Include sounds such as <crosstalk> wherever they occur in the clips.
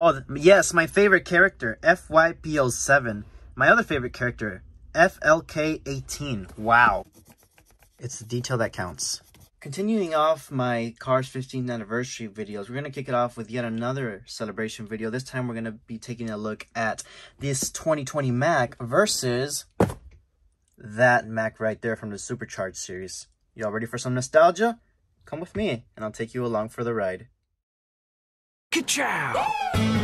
Oh, yes, my favorite character, FYPO7. My other favorite character, FLK18. Wow. It's the detail that counts. Continuing off my Cars 15th anniversary videos, we're going to kick it off with yet another celebration video. This time we're going to be taking a look at this 2020 Mack versus that Mack right there from the Supercharged series. Y'all ready for some nostalgia? Come with me and I'll take you along for the ride. Ka-chow!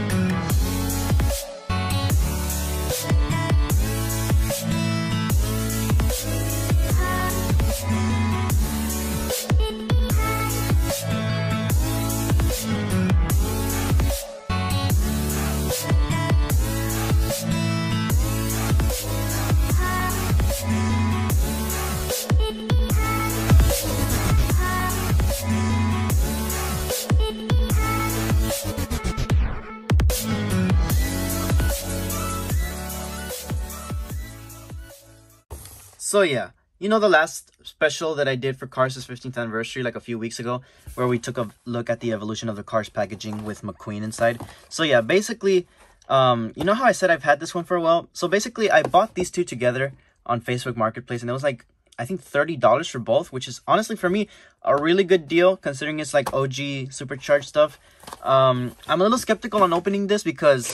So yeah, you know the last special that I did for Cars' 15th anniversary like a few weeks ago where we took a look at the evolution of the Cars packaging with McQueen inside. So yeah, basically, um, you know how I said I've had this one for a while? So basically, I bought these two together on Facebook Marketplace and it was like, I think $30 for both, which is honestly for me a really good deal considering it's like OG supercharged stuff. Um, I'm a little skeptical on opening this because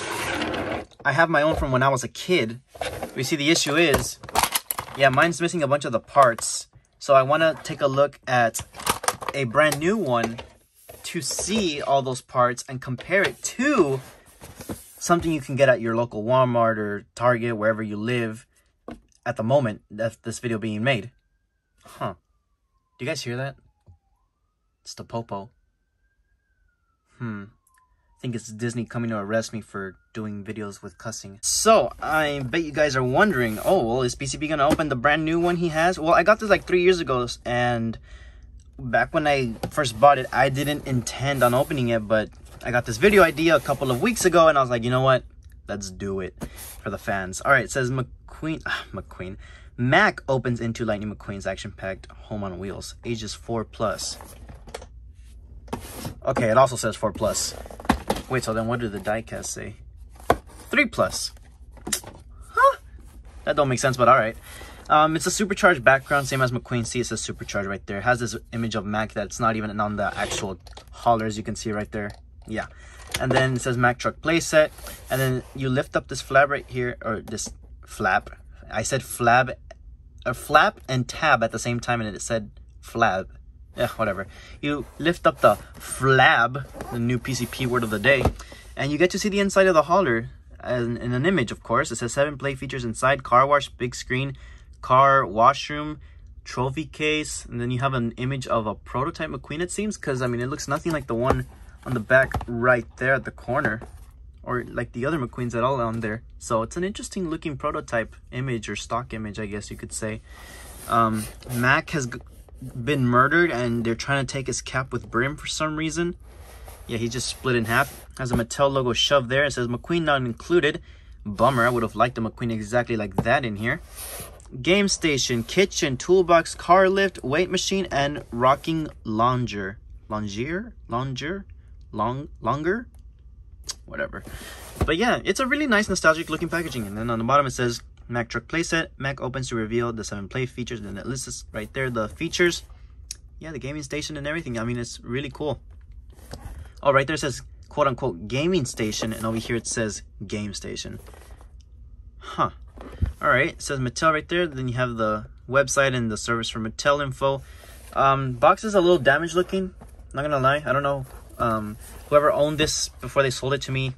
I have my own from when I was a kid. We see the issue is yeah, mine's missing a bunch of the parts. So I want to take a look at a brand new one to see all those parts and compare it to something you can get at your local Walmart or Target, wherever you live at the moment that this video being made. Huh. Do you guys hear that? It's the popo. Hmm think it's Disney coming to arrest me for doing videos with cussing. So, I bet you guys are wondering, oh, well, is PCP gonna open the brand new one he has? Well, I got this like three years ago, and back when I first bought it, I didn't intend on opening it, but I got this video idea a couple of weeks ago, and I was like, you know what? Let's do it for the fans. All right, it says McQueen, ah, McQueen. Mack opens into Lightning McQueen's action-packed Home on Wheels, ages 4 plus. Okay, it also says 4 plus. Wait, so then what did the diecast say? 3 plus. Huh? That don't make sense, but alright. Um, it's a supercharged background, same as McQueen. See, it says supercharged right there. It has this image of Mack that's not even on the actual haulers. You can see right there. Yeah. And then it says Mac truck playset. And then you lift up this flap right here, or this flap. I said flab, a flap and tab at the same time, and it said flab yeah, whatever. You lift up the flab, the new PCP word of the day, and you get to see the inside of the hauler in, in an image, of course. It says seven play features inside, car wash, big screen, car washroom, trophy case, and then you have an image of a prototype McQueen, it seems, because, I mean, it looks nothing like the one on the back right there at the corner, or like the other McQueens at all on there. So it's an interesting looking prototype image, or stock image, I guess you could say. Um, Mack has been murdered and they're trying to take his cap with brim for some reason. Yeah, he just split in half. Has a Mattel logo shoved there. It says McQueen not included. Bummer, I would have liked a McQueen exactly like that in here. Game station, kitchen, toolbox, car lift, weight machine, and rocking longer. Longer? Longer? Long, longer? Whatever. But yeah, it's a really nice nostalgic looking packaging. And then on the bottom it says Mack Truck playset. Mack opens to reveal the seven play features. And it lists right there the features. Yeah, the gaming station and everything. I mean, it's really cool. Oh, right there says quote unquote gaming station. And over here it says game station. Huh. All right. It says Mattel right there. Then you have the website and the service for Mattel info. Um, box is a little damaged looking. Not gonna lie. I don't know. Um, whoever owned this before they sold it to me,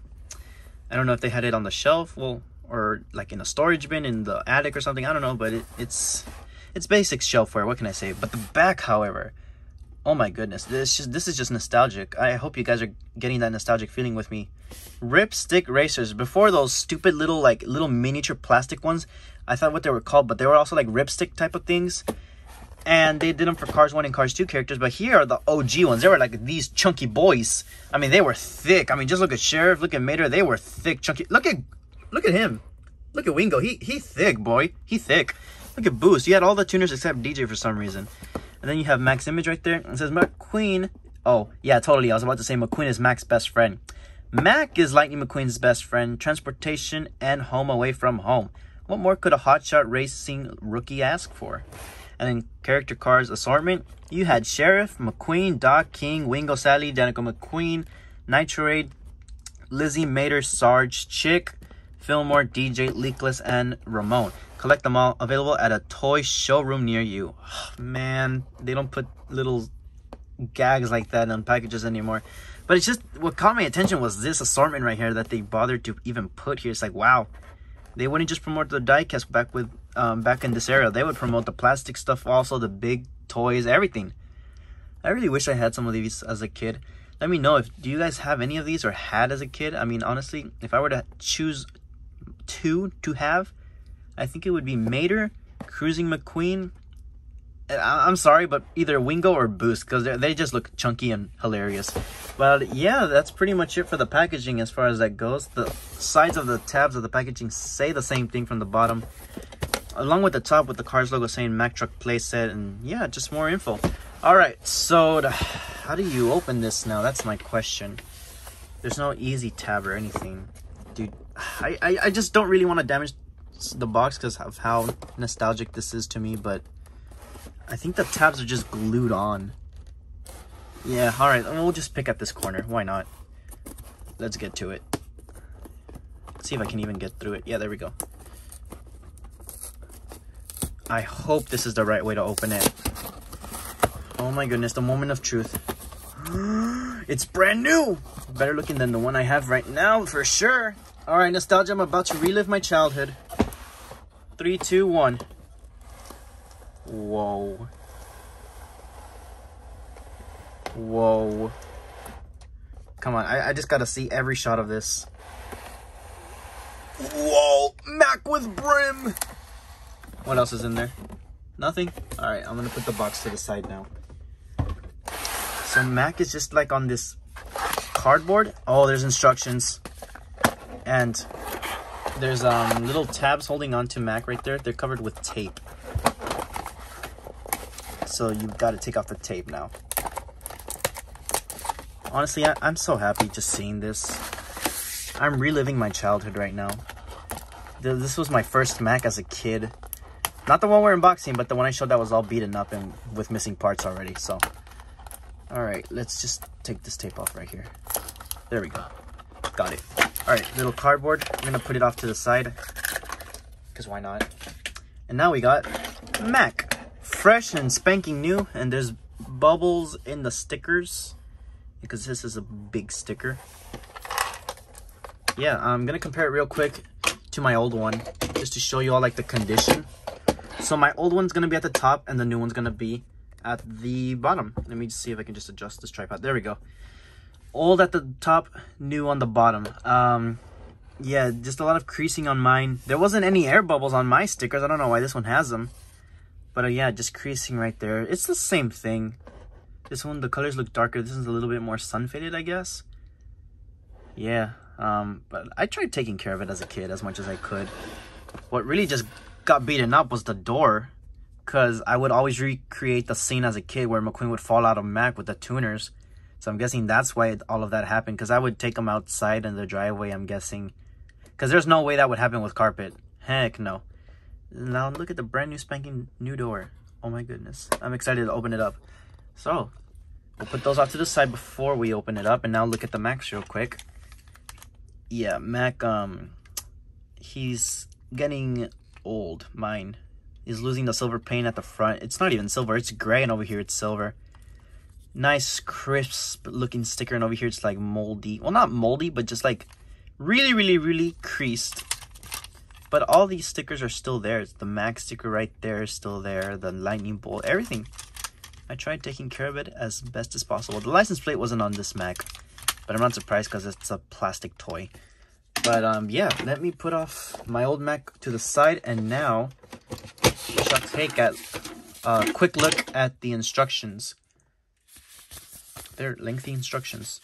I don't know if they had it on the shelf. Well, or like in a storage bin in the attic or something. I don't know, but it, it's it's basic shelfware. What can I say? But the back, however, oh my goodness, this just this is just nostalgic. I hope you guys are getting that nostalgic feeling with me. Ripstick racers. Before those stupid little like little miniature plastic ones, I thought what they were called, but they were also like ripstick type of things. And they did them for Cars 1 and Cars 2 characters, but here are the OG ones. They were like these chunky boys. I mean, they were thick. I mean, just look at Sheriff, look at Mater. They were thick, chunky. Look at Look at him. Look at Wingo. He he thick, boy. He thick. Look at Boost. You had all the tuners except DJ for some reason. And then you have Mack's image right there. It says McQueen. Oh, yeah, totally. I was about to say McQueen is Mack's best friend. Mack is Lightning McQueen's best friend, transportation, and home away from home. What more could a hotshot racing rookie ask for? And in character cards assortment, you had Sheriff, McQueen, Doc, King, Wingo, Sally, Dinoco McQueen, Nitroade, Lizzie, Mater, Sarge, Chick, Fillmore, DJ, Leakless, and Ramon. Collect them all. Available at a toy showroom near you. <sighs> Man, they don't put little gags like that on packages anymore. But it's just, what caught my attention was this assortment right here that they bothered to even put here. It's like, wow. They wouldn't just promote the diecast back with um, back in this era. They would promote the plastic stuff also, the big toys, everything. I really wish I had some of these as a kid. Let me know if do you guys have any of these or had as a kid? I mean, honestly, if I were to choose two to have, I think it would be Mater, Cruising McQueen. I'm sorry, but either Wingo or Boost because they just look chunky and hilarious. But yeah, that's pretty much it for the packaging as far as that goes. The sides of the tabs of the packaging say the same thing from the bottom. Along with the top with the Cars logo saying Mack Truck Playset and yeah, just more info. Alright, so how do you open this now? That's my question. There's no easy tab or anything. Dude, I, I, I just don't really want to damage the box because of how nostalgic this is to me, but I think the tabs are just glued on. Yeah, alright, we'll just pick at this corner. Why not? Let's get to it. See if I can even get through it. Yeah, there we go. I hope this is the right way to open it. Oh my goodness, the moment of truth. <gasps> it's brand new! Better looking than the one I have right now, for sure. Alright, nostalgia, I'm about to relive my childhood. Three, two, one. Whoa. Whoa. Come on, I, I just gotta see every shot of this. Whoa! Mack with brim! What else is in there? Nothing? Alright, I'm gonna put the box to the side now. So Mack is just like on this cardboard. Oh, there's instructions. And there's um, little tabs holding on to Mack right there. They're covered with tape. So you've got to take off the tape now. Honestly, I, I'm so happy just seeing this. I'm reliving my childhood right now. This was my first Mack as a kid. Not the one we're unboxing, but the one I showed that was all beaten up and with missing parts already. So, all right, let's just take this tape off right here. There we go. Got it. All right, little cardboard. I'm gonna put it off to the side, because why not? And now we got Mack. Fresh and spanking new, and there's bubbles in the stickers, because this is a big sticker. Yeah, I'm gonna compare it real quick to my old one, just to show you all like the condition. So my old one's gonna be at the top, and the new one's gonna be at the bottom. Let me see if I can just adjust this tripod. There we go old at the top, new on the bottom. Um, yeah, just a lot of creasing on mine. There wasn't any air bubbles on my stickers. I don't know why this one has them. But uh, yeah, just creasing right there. It's the same thing. This one, the colors look darker. This is a little bit more sun faded, I guess. Yeah, um, but I tried taking care of it as a kid as much as I could. What really just got beaten up was the door. Because I would always recreate the scene as a kid where McQueen would fall out of Mack with the tuners so I'm guessing that's why all of that happened. Because I would take them outside in the driveway, I'm guessing. Because there's no way that would happen with carpet. Heck no. Now look at the brand new spanking new door. Oh my goodness. I'm excited to open it up. So, we'll put those off to the side before we open it up. And now look at the Macks real quick. Yeah, Mack, um, he's getting old. Mine. He's losing the silver paint at the front. It's not even silver. It's gray and over here it's silver nice crisp looking sticker and over here it's like moldy. Well not moldy but just like really really really creased. But all these stickers are still there. It's the Mack sticker right there is still there. The lightning bolt everything. I tried taking care of it as best as possible. The license plate wasn't on this Mack but i'm not surprised because it's a plastic toy. But um yeah let me put off my old Mack to the side and now we shall take a uh, quick look at the instructions they're lengthy instructions.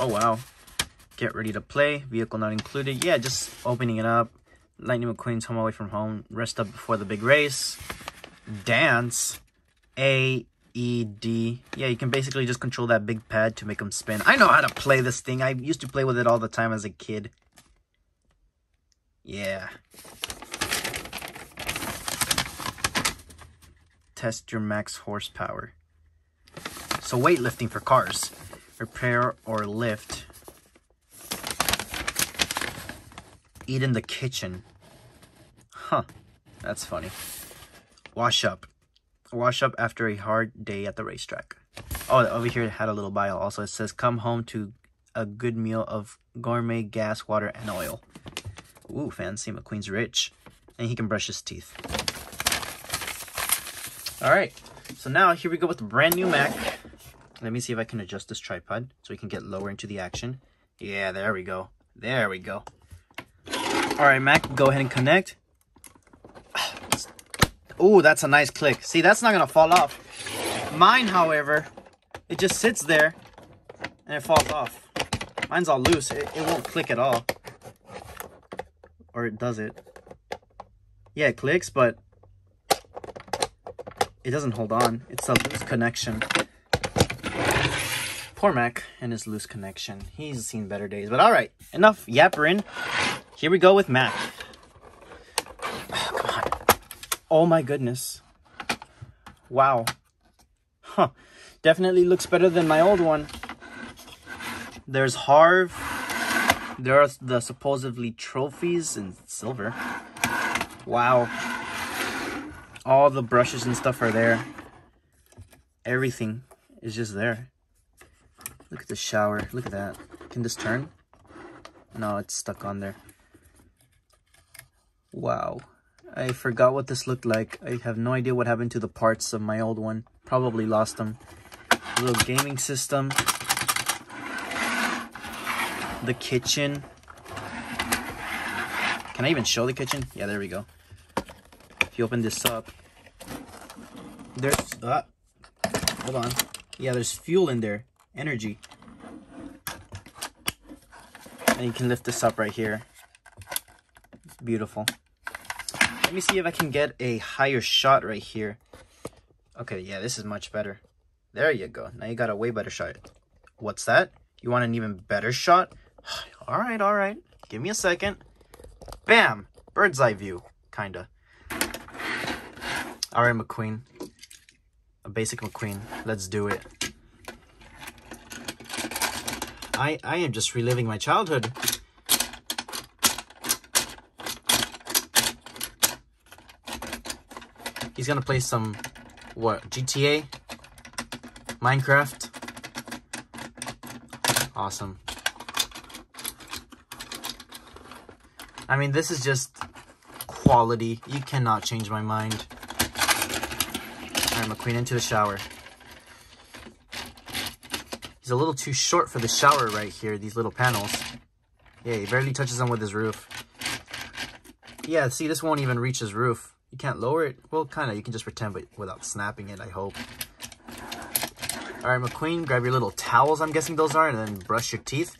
Oh, wow. Get ready to play. Vehicle not included. Yeah, just opening it up. Lightning McQueen's home away from home. Rest up before the big race. Dance. A, E, D. Yeah, you can basically just control that big pad to make them spin. I know how to play this thing. I used to play with it all the time as a kid. Yeah. Test your max horsepower. So weightlifting for cars. Repair or lift. Eat in the kitchen. Huh. That's funny. Wash up. Wash up after a hard day at the racetrack. Oh, over here it had a little bio. Also, it says, come home to a good meal of gourmet gas, water, and oil. Ooh, fancy. McQueen's rich. And he can brush his teeth. Alright, so now here we go with the brand new Mack. Let me see if I can adjust this tripod so we can get lower into the action. Yeah, there we go. There we go. Alright, Mack, go ahead and connect. <sighs> Ooh, that's a nice click. See, that's not to fall off. Mine, however, it just sits there and it falls off. Mine's all loose. It, it won't click at all. Or it does it. Yeah, it clicks, but it doesn't hold on. It's a loose connection. Poor Mack and his loose connection. He's seen better days. But alright, enough yappering. Here we go with Mack. Oh, come on. Oh my goodness. Wow. Huh. Definitely looks better than my old one. There's Harv. There are the supposedly trophies in silver. Wow. All the brushes and stuff are there. Everything is just there. Look at the shower. Look at that. Can this turn? No, it's stuck on there. Wow. I forgot what this looked like. I have no idea what happened to the parts of my old one. Probably lost them. little gaming system. The kitchen. Can I even show the kitchen? Yeah, there we go. If you open this up, there's, uh, hold on. Yeah, there's fuel in there, energy. And you can lift this up right here. It's beautiful. Let me see if I can get a higher shot right here. Okay, yeah, this is much better. There you go. Now you got a way better shot. What's that? You want an even better shot? <sighs> all right, all right. Give me a second. Bam! Bird's eye view, kinda. All right, McQueen. A basic McQueen. Let's do it. I I am just reliving my childhood. He's gonna play some what GTA, Minecraft. Awesome. I mean, this is just quality. You cannot change my mind. Alright, McQueen into the shower. He's a little too short for the shower right here, these little panels. Yeah, he barely touches them with his roof. Yeah, see, this won't even reach his roof. You can't lower it. Well, kind of. You can just pretend, but without snapping it, I hope. Alright, McQueen, grab your little towels, I'm guessing those are, and then brush your teeth.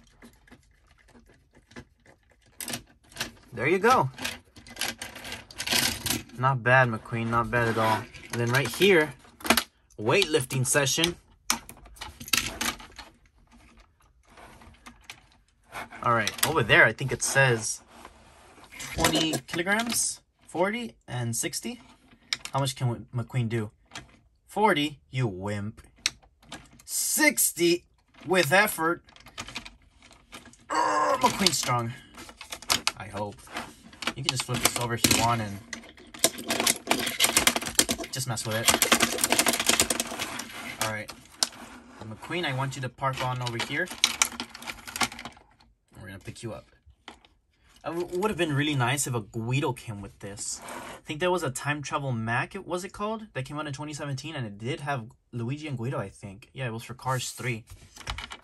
There you go. Not bad, McQueen. Not bad at all. And then right here, weightlifting session. All right, over there, I think it says 20 kilograms, 40 and 60. How much can McQueen do? 40, you wimp. 60 with effort. Oh, McQueen's strong. I hope. You can just flip this over if you want and just mess with it. Alright. McQueen, I want you to park on over here. We're going to pick you up. It would have been really nice if a Guido came with this. I think there was a Time Travel Mack, was it called? That came out in 2017, and it did have Luigi and Guido, I think. Yeah, it was for Cars 3.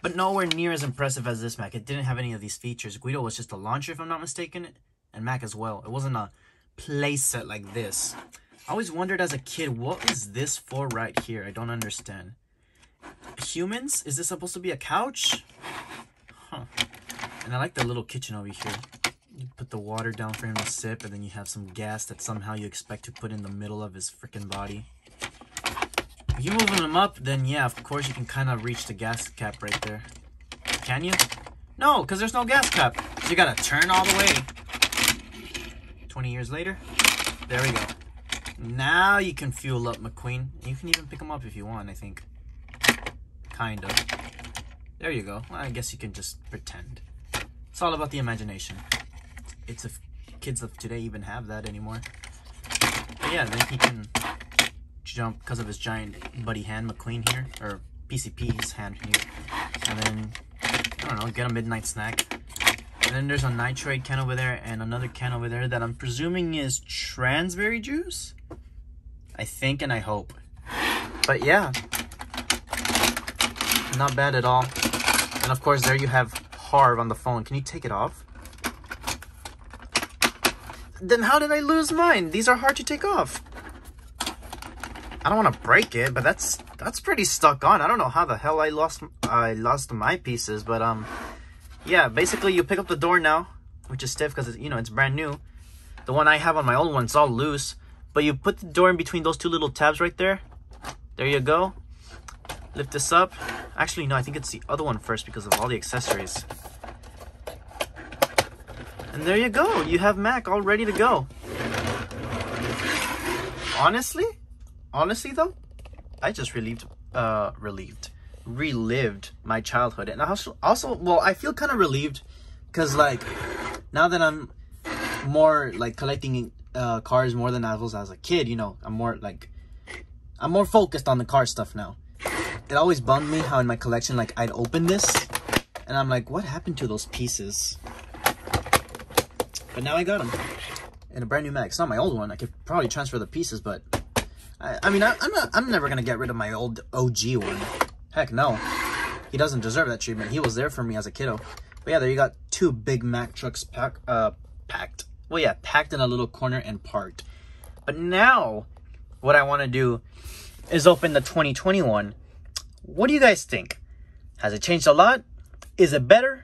But nowhere near as impressive as this Mack. It didn't have any of these features. Guido was just a launcher, if I'm not mistaken, and Mack as well. It wasn't a playset like this. I always wondered as a kid, what is this for right here? I don't understand. Humans? Is this supposed to be a couch? Huh. And I like the little kitchen over here. You put the water down for him to sip, and then you have some gas that somehow you expect to put in the middle of his freaking body. If you moving them up, then yeah, of course you can kind of reach the gas cap right there. Can you? No, because there's no gas cap. So you gotta turn all the way. 20 years later, there we go. Now you can fuel up McQueen. You can even pick him up if you want, I think. Kind of. There you go. Well, I guess you can just pretend. It's all about the imagination. It's if kids of today even have that anymore. But yeah, then he can jump because of his giant buddy hand McQueen here, or PCP's hand here. And then, I don't know, get a midnight snack. And then there's a Nitroade can over there and another can over there that I'm presuming is transberry juice? I think and I hope. But yeah, not bad at all. And of course, there you have Harv on the phone. Can you take it off? Then how did I lose mine? These are hard to take off. I don't want to break it, but that's that's pretty stuck on. I don't know how the hell I lost I lost my pieces, but um, yeah. Basically, you pick up the door now, which is stiff because you know it's brand new. The one I have on my old one, it's all loose. But you put the door in between those two little tabs right there. There you go. Lift this up. Actually, no, I think it's the other one first because of all the accessories. And there you go. You have Mack all ready to go. Honestly, honestly though, I just relieved, uh, relieved, relived my childhood. And also, also well, I feel kind of relieved because like now that I'm more like collecting uh, cars more than I was as a kid, you know, I'm more like, I'm more focused on the car stuff now. It always bummed me how in my collection, like I'd open this and I'm like, what happened to those pieces? But now I got them in a brand new Mack. It's not my old one. I could probably transfer the pieces, but I, I mean, I, am not, I'm never gonna get rid of my old OG one. Heck no. He doesn't deserve that treatment. He was there for me as a kiddo. But yeah, there you got two big Mack trucks pack, uh, packed. Well, yeah, packed in a little corner and parked. But now, what I want to do is open the 2021. What do you guys think? Has it changed a lot? Is it better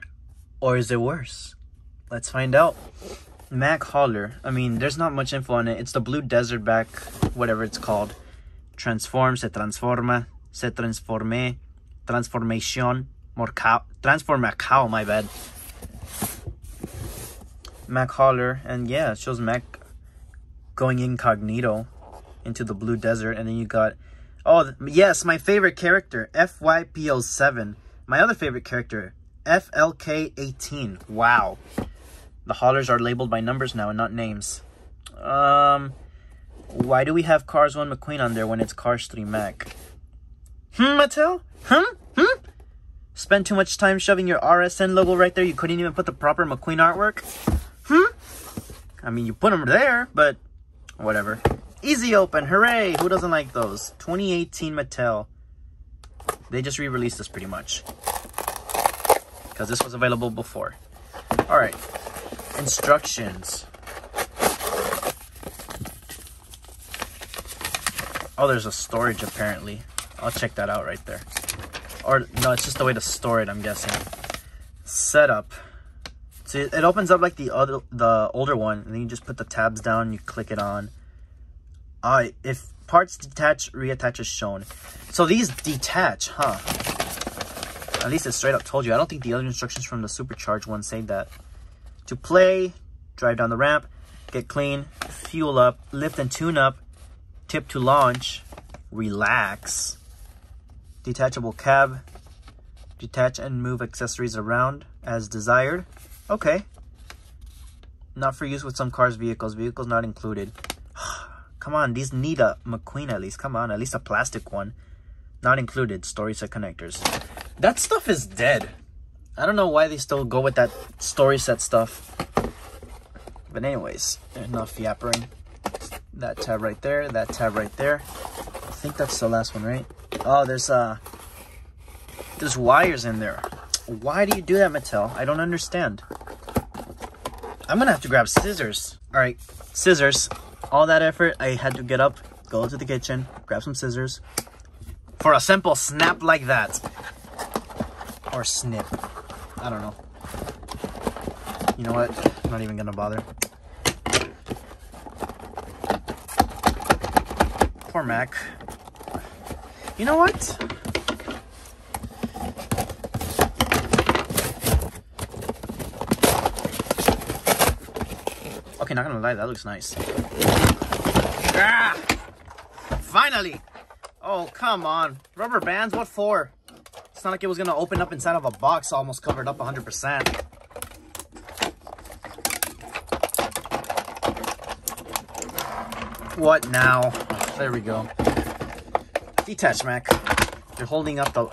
or is it worse? Let's find out. Mack Hauler. I mean, there's not much info on it. It's the Blue Desert back, whatever it's called. Transform, se transforma, se transforme, transformation, morcao, transformacao, my bad. Mack Hauler, and yeah, it shows Mack going incognito into the Blue Desert, and then you got, oh, yes, my favorite character, FYPO7. My other favorite character, FLK18. Wow. The haulers are labeled by numbers now and not names. Um, why do we have Cars 1 McQueen on there when it's Cars 3 Mack? Hmm, Mattel? Hmm? Hmm? Spend too much time shoving your RSN logo right there? You couldn't even put the proper McQueen artwork? Hmm? I mean, you put them there, but whatever. Easy open, hooray! Who doesn't like those? 2018 Mattel. They just re-released this pretty much. Because this was available before. Alright, Instructions. Oh, there's a storage apparently. I'll check that out right there. Or, no, it's just the way to store it, I'm guessing. Setup. See, it opens up like the other, the older one, and then you just put the tabs down, and you click it on. Uh, if parts detach, reattach is shown. So these detach, huh? At least it straight up told you. I don't think the other instructions from the supercharged one say that to play, drive down the ramp, get clean, fuel up, lift and tune up, tip to launch, relax, detachable cab, detach and move accessories around as desired. Okay. Not for use with some cars, vehicles. Vehicles not included. <sighs> Come on, these need a McQueen at least. Come on, at least a plastic one. Not included. Story set connectors. That stuff is dead. I don't know why they still go with that story set stuff. But anyways, enough yappering. That tab right there, that tab right there. I think that's the last one, right? Oh, there's uh there's wires in there. Why do you do that, Mattel? I don't understand. I'm gonna have to grab scissors. All right, scissors. All that effort, I had to get up, go to the kitchen, grab some scissors for a simple snap like that. Or snip. I don't know. You know what? I'm not even gonna bother. Poor Mack. You know what? Okay, not gonna lie, that looks nice. Ah! Finally! Oh, come on. Rubber bands, what for? It's not like it was gonna open up inside of a box almost covered up 100%. What now? There we go. Detach Mack. You're holding up the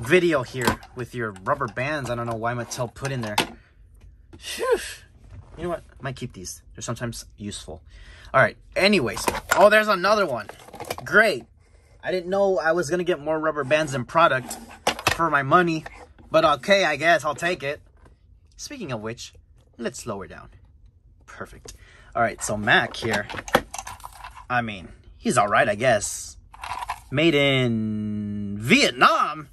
video here with your rubber bands. I don't know why Mattel put in there. Whew. You know what? I might keep these. They're sometimes useful. All right. Anyways. Oh, there's another one. Great. I didn't know I was going to get more rubber bands than product for my money. But okay, I guess I'll take it. Speaking of which, let's slow her down. Perfect. All right, so Mack here. I mean, he's all right, I guess. Made in Vietnam?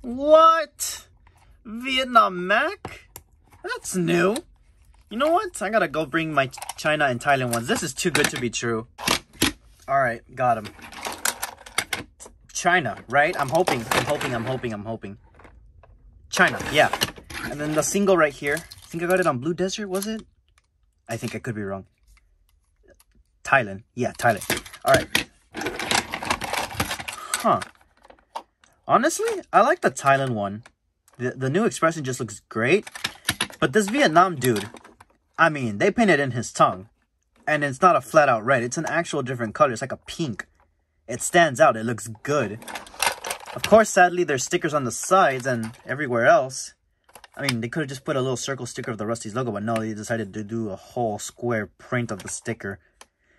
What? Vietnam Mack? That's new. You know what? I gotta go bring my China and Thailand ones. This is too good to be true. All right, got him. China, right? I'm hoping, I'm hoping, I'm hoping, I'm hoping. China, yeah. And then the single right here. I think I got it on Blue Desert, was it? I think I could be wrong. Thailand. Yeah, Thailand. All right. Huh. Honestly, I like the Thailand one. The, the new expression just looks great. But this Vietnam dude, I mean, they painted in his tongue. And it's not a flat out red. It's an actual different color. It's like a pink. It stands out. It looks good. Of course, sadly, there's stickers on the sides and everywhere else. I mean, they could have just put a little circle sticker of the Rust-eze logo, but no, they decided to do a whole square print of the sticker.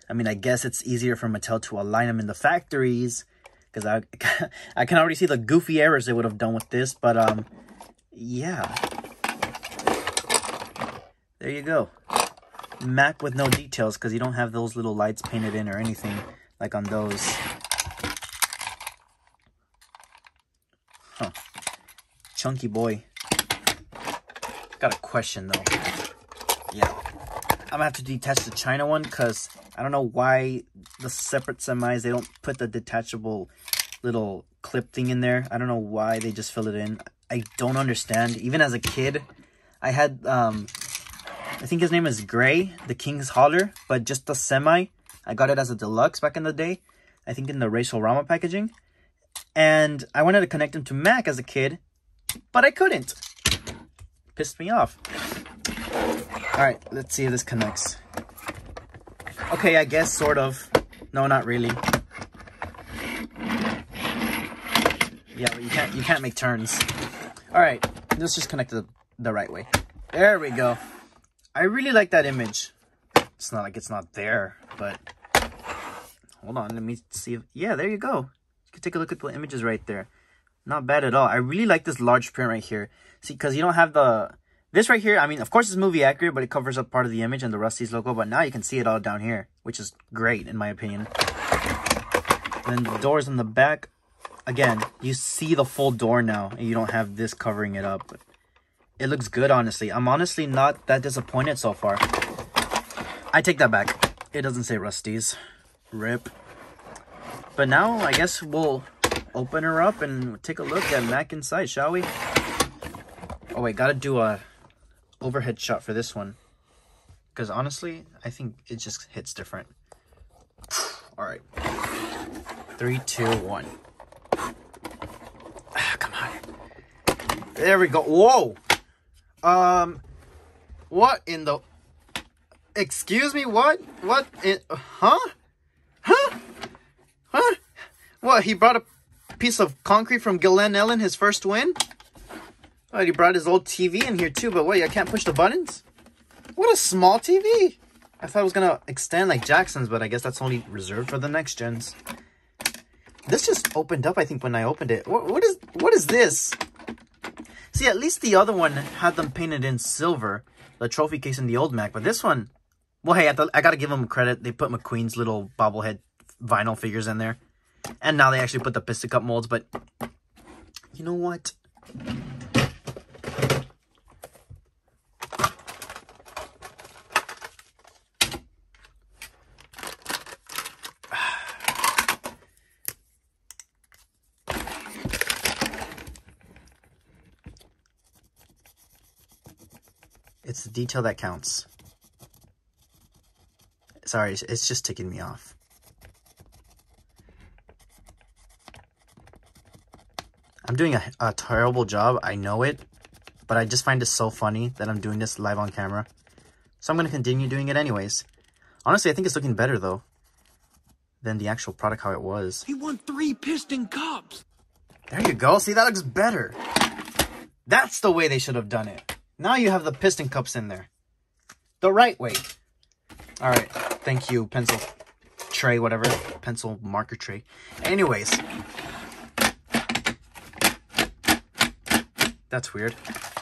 I mean, I guess it's easier for Mattel to align them in the factories, because I, <laughs> I can already see the goofy errors they would have done with this, but, um, yeah. There you go. Mack with no details, because you don't have those little lights painted in or anything, like on those. Huh. Chunky boy. Got a question though. Yeah. I'm gonna have to detach the China one because I don't know why the separate semis, they don't put the detachable little clip thing in there. I don't know why they just fill it in. I don't understand. Even as a kid, I had, um, I think his name is Gray, the King's Hauler, but just the semi. I got it as a deluxe back in the day. I think in the Race-O-Rama packaging. And I wanted to connect him to Mack as a kid, but I couldn't. Pissed me off. Alright, let's see if this connects. Okay, I guess, sort of. No, not really. Yeah, but you can't, you can't make turns. Alright, let's just connect it the right way. There we go. I really like that image. It's not like it's not there, but... Hold on, let me see if... Yeah, there you go. You can take a look at the images right there. Not bad at all. I really like this large print right here. See, because you don't have the... This right here, I mean, of course it's movie accurate, but it covers up part of the image and the Rust-eze logo. But now you can see it all down here, which is great in my opinion. And then the doors in the back, again, you see the full door now, and you don't have this covering it up. It looks good, honestly. I'm honestly not that disappointed so far. I take that back. It doesn't say Rust-eze. Rip. But now, I guess we'll open her up and take a look at Mack inside, shall we? Oh, wait, gotta do a overhead shot for this one. Because honestly, I think it just hits different. <sighs> All right. Three, two, one. <sighs> Come on. There we go. Whoa. Um, what in the... Excuse me, what? What? In, huh? Huh? Huh? What, he brought a piece of concrete from Glen Ellen, his first win? Oh, he brought his old TV in here too, but wait, I can't push the buttons? What a small TV! I thought it was gonna extend like Jackson's, but I guess that's only reserved for the next gens. This just opened up, I think, when I opened it. What, what is what is this? See, at least the other one had them painted in silver, the trophy case in the old Mack, but this one, well, hey, I, I gotta give them credit. They put McQueen's little bobblehead vinyl figures in there. And now they actually put the Piston Cup molds, but you know what? It's the detail that counts. Sorry, it's just ticking me off. I'm doing a, a terrible job. I know it. But I just find it so funny that I'm doing this live on camera. So I'm going to continue doing it anyways. Honestly, I think it's looking better, though, than the actual product how it was. He won three piston cups. There you go. See, that looks better. That's the way they should have done it. Now you have the piston cups in there. The right way. All right. Thank you, pencil tray, whatever. Pencil marker tray. Anyways. That's weird.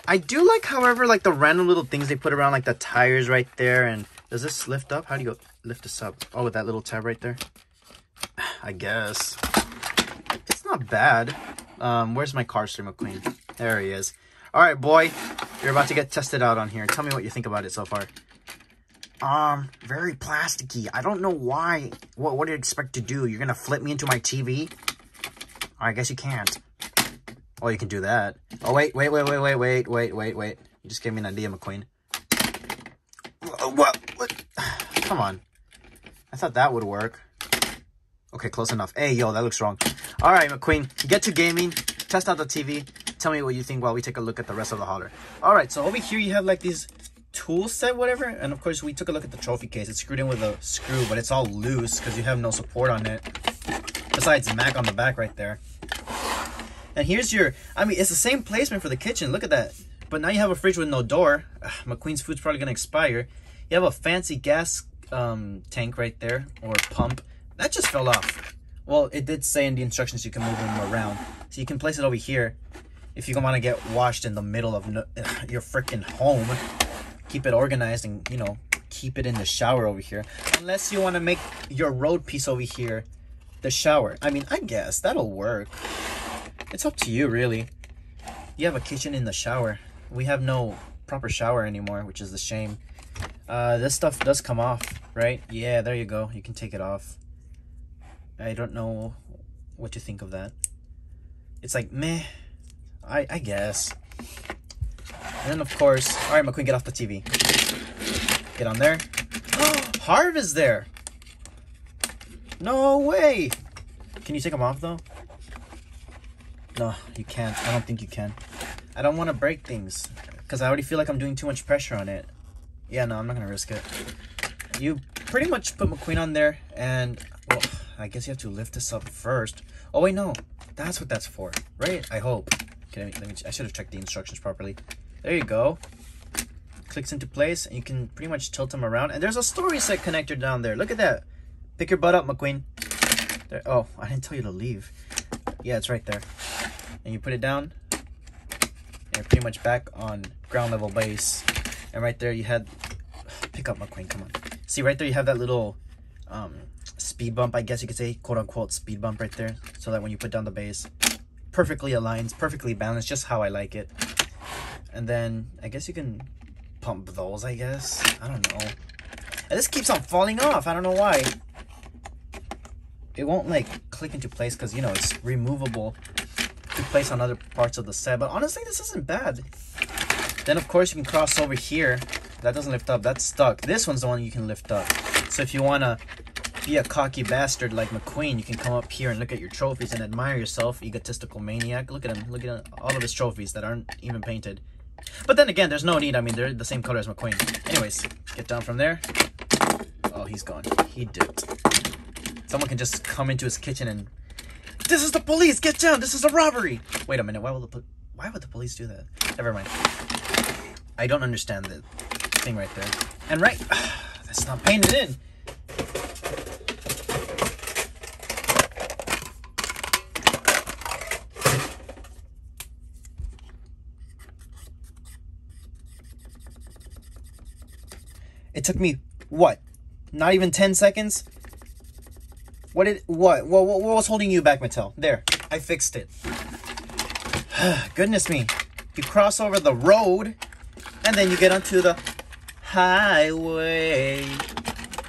I do like, however, like the random little things they put around, like the tires right there. And does this lift up? How do you lift this up? Oh, with that little tab right there. <sighs> I guess. It's not bad. Um, where's my Carster McQueen? There he is. All right, boy. You're about to get tested out on here. Tell me what you think about it so far. Um, very plasticky. I don't know why. What, what do you expect to do? You're going to flip me into my TV? I guess you can't. Oh, you can do that. Oh, wait, wait, wait, wait, wait, wait, wait, wait, wait. You just gave me an idea, McQueen. What? What? <sighs> Come on. I thought that would work. Okay, close enough. Hey, yo, that looks wrong. All right, McQueen, get to gaming. Test out the TV. Tell me what you think while we take a look at the rest of the hauler. All right, so over here you have like these tool set, whatever. And of course, we took a look at the trophy case. It's screwed in with a screw, but it's all loose because you have no support on it. Besides Mack on the back right there. And here's your, I mean, it's the same placement for the kitchen. Look at that. But now you have a fridge with no door. Ugh, McQueen's food's probably to expire. You have a fancy gas um, tank right there, or pump. That just fell off. Well, it did say in the instructions you can move them around. So you can place it over here if you want to get washed in the middle of no, <sighs> your freaking home. Keep it organized and, you know, keep it in the shower over here. Unless you want to make your road piece over here the shower. I mean, I guess that'll work. It's up to you, really. You have a kitchen in the shower. We have no proper shower anymore, which is a shame. Uh, this stuff does come off, right? Yeah, there you go. You can take it off. I don't know what to think of that. It's like, meh. I, I guess. And then, of course, all right, McQueen, get off the TV. Get on there. <gasps> Harv is there. No way. Can you take him off, though? No, you can't. I don't think you can. I don't want to break things because I already feel like I'm doing too much pressure on it. Yeah, no, I'm not going to risk it. You pretty much put McQueen on there and, well, I guess you have to lift this up first. Oh, wait, no. That's what that's for, right? I hope. Okay, me, let me, I should have checked the instructions properly. There you go. Clicks into place and you can pretty much tilt them around. And there's a story set connector down there. Look at that. Pick your butt up, McQueen. There. Oh, I didn't tell you to leave. Yeah, it's right there. And you put it down. And you're pretty much back on ground level base. And right there you had... <sighs> Pick up McQueen, come on. See, right there you have that little um, speed bump, I guess you could say. Quote-unquote speed bump right there. So that when you put down the base, perfectly aligned, perfectly balanced, just how I like it. And then I guess you can pump those, I guess. I don't know. And this keeps on falling off. I don't know why it won't like click into place because you know it's removable to place on other parts of the set but honestly this isn't bad then of course you can cross over here that doesn't lift up that's stuck this one's the one you can lift up so if you want to be a cocky bastard like McQueen, you can come up here and look at your trophies and admire yourself, egotistical maniac. Look at him. Look at all of his trophies that aren't even painted. But then again, there's no need. I mean, they're the same color as McQueen. Anyways, get down from there. Oh, he's gone. He dipped. Someone can just come into his kitchen and this is the police. Get down. This is a robbery. Wait a minute. Why will the why would the police do that? Never mind. I don't understand the thing right there. And right, <sighs> that's not painted in. It took me what? Not even 10 seconds what did what? what what was holding you back, Mattel? There, I fixed it. <sighs> Goodness me. You cross over the road and then you get onto the highway.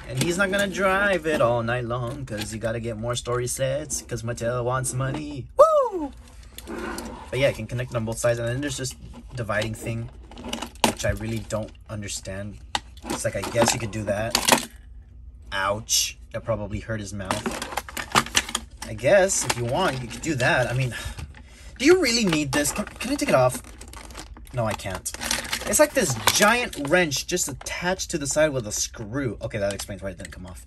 And he's not gonna drive it all night long because you gotta get more story sets because Mattel wants money. Woo! But yeah, I can connect it on both sides and then there's this dividing thing which I really don't understand. It's like, I guess you could do that. Ouch. That probably hurt his mouth. I guess, if you want, you could do that. I mean, do you really need this? Can, can I take it off? No, I can't. It's like this giant wrench just attached to the side with a screw. Okay, that explains why it didn't come off.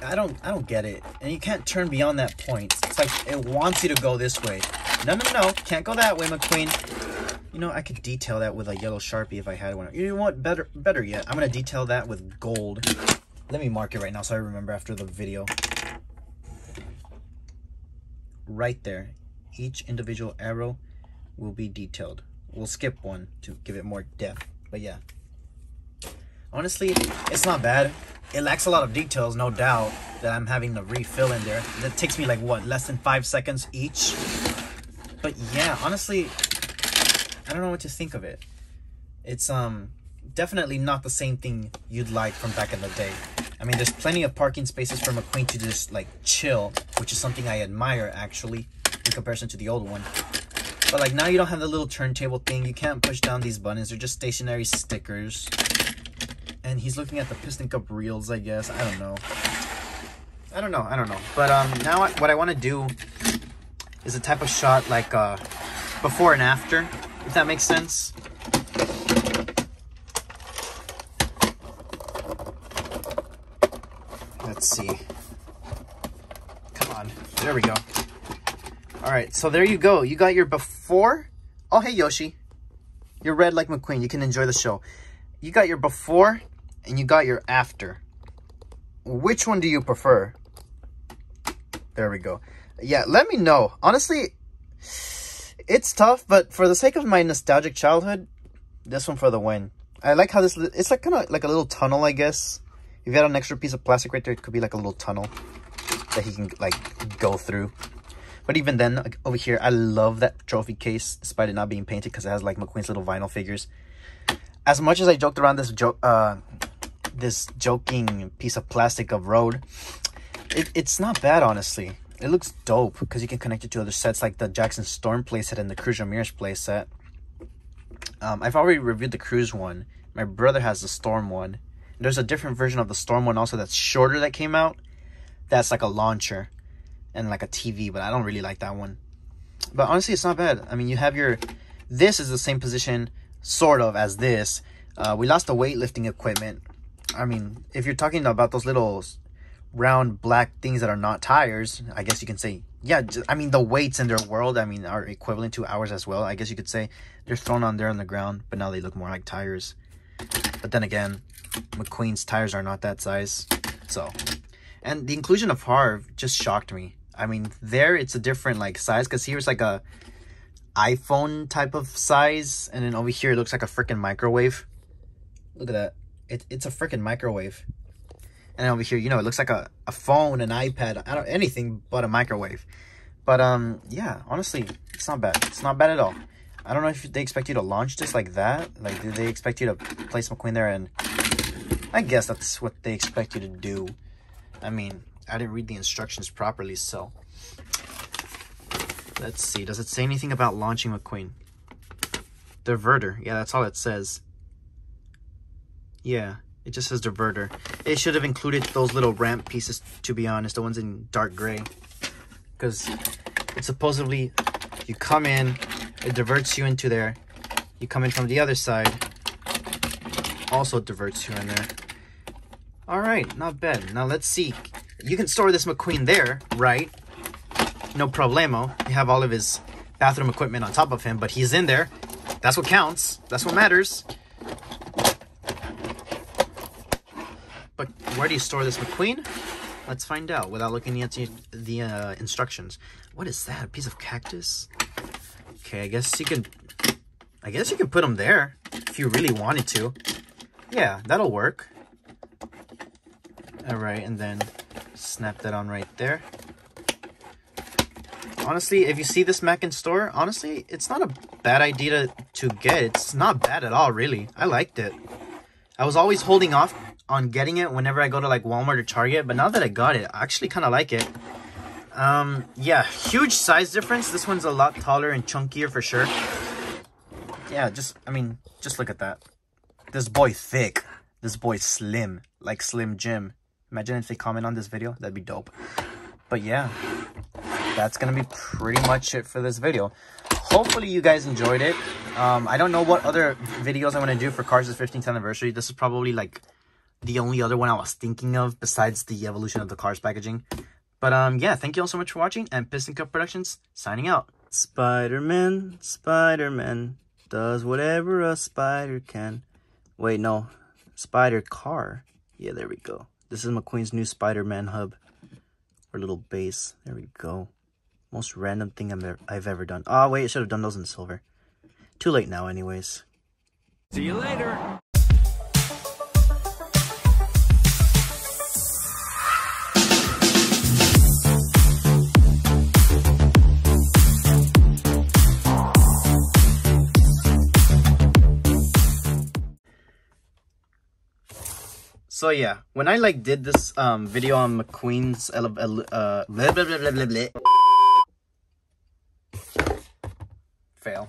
I don't I don't get it. And you can't turn beyond that point. It's like it wants you to go this way. No, no, no. Can't go that way, McQueen. You know, I could detail that with a yellow Sharpie if I had one. You know what? Better better yet. I'm going to detail that with gold. Let me mark it right now so I remember after the video. Right there. Each individual arrow will be detailed. We'll skip one to give it more depth. But yeah. Honestly, it's not bad. It lacks a lot of details, no doubt, that I'm having to refill in there. That takes me like, what, less than five seconds each? But yeah, honestly, I don't know what to think of it. It's um definitely not the same thing you'd like from back in the day. I mean, there's plenty of parking spaces for McQueen to just like chill, which is something I admire actually in comparison to the old one. But like now you don't have the little turntable thing. You can't push down these buttons. They're just stationary stickers. And he's looking at the piston cup reels, I guess. I don't know. I don't know. I don't know. But um, now I, what I want to do is a type of shot like uh, before and after, if that makes sense. Let's see. Come on. There we go. All right, so there you go. You got your before. Oh, hey, Yoshi. You're red like McQueen. You can enjoy the show. You got your before and you got your after. Which one do you prefer? There we go. Yeah, let me know. Honestly, it's tough, but for the sake of my nostalgic childhood, this one for the win. I like how this, it's like kind of like a little tunnel, I guess. If you had an extra piece of plastic right there, it could be like a little tunnel that he can like go through. But even then, like, over here, I love that trophy case, despite it not being painted, because it has like McQueen's little vinyl figures. As much as I joked around this joke, uh, this joking piece of plastic of road, it, it's not bad, honestly. It looks dope because you can connect it to other sets like the Jackson Storm playset and the Cruz Ramirez playset. Um, I've already reviewed the Cruz one. My brother has the Storm one. There's a different version of the Storm one also that's shorter that came out. That's like a launcher and like a TV, but I don't really like that one. But honestly, it's not bad. I mean, you have your... This is the same position, sort of, as this. Uh, we lost the weightlifting equipment. I mean, if you're talking about those little round black things that are not tires, I guess you can say, yeah, I mean, the weights in their world, I mean, are equivalent to ours as well. I guess you could say they're thrown on there on the ground, but now they look more like tires. But then again, McQueen's tires are not that size. So, and the inclusion of Harv just shocked me. I mean, there it's a different like size because here's like a iPhone type of size, and then over here it looks like a freaking microwave. Look at that. It, it's a freaking microwave. And over here, you know, it looks like a, a phone, an iPad, I don't anything but a microwave. But um, yeah, honestly, it's not bad. It's not bad at all. I don't know if they expect you to launch this like that. Like, do they expect you to place McQueen there? And I guess that's what they expect you to do. I mean, I didn't read the instructions properly, so. Let's see. Does it say anything about launching McQueen? Diverter. Yeah, that's all it says. Yeah, it just says diverter. It should have included those little ramp pieces, to be honest, the ones in dark gray. Because it's supposedly, you come in, it diverts you into there. You come in from the other side, also diverts you in there. All right, not bad. Now let's see. You can store this McQueen there, right? No problemo. You have all of his bathroom equipment on top of him, but he's in there. That's what counts. That's what matters. But where do you store this McQueen? Let's find out without looking at the, uh, instructions. What is that? A piece of cactus? Okay, I guess you can... I guess you can put them there if you really wanted to. Yeah, that'll work. Alright, and then snap that on right there. Honestly, if you see this Mack in store, honestly, it's not a bad idea to, to get. It's not bad at all, really. I liked it. I was always holding off on getting it whenever I go to like Walmart or Target, but now that I got it, I actually kind of like it. Um, yeah, huge size difference. This one's a lot taller and chunkier for sure. yeah, just, I mean, just look at that. This boy thick. This boy slim. Like Slim Jim. Imagine if they comment on this video. That'd be dope. But yeah, that's to be pretty much it for this video. Hopefully you guys enjoyed it. Um, I don't know what other videos I'm going to do for Cars' 15th anniversary. This is probably like the only other one I was thinking of besides the evolution of the Cars packaging. But um, yeah, thank you all so much for watching. And Piston Cup Productions signing out. Spider-Man, Spider-Man does whatever a spider can. Wait, no. Spider car. Yeah, there we go. This is McQueen's new Spider-Man hub. Or little base. There we go. Most random thing I've ever, I've ever done. Oh, wait, I should have done those in silver. Too late now anyways. See you later. So yeah, when I like did this um, video on McQueen's uh, blah blah, blah, blah, fail.